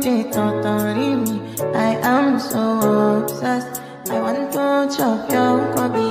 they totally me. I am so obsessed. I want to chop your kobe.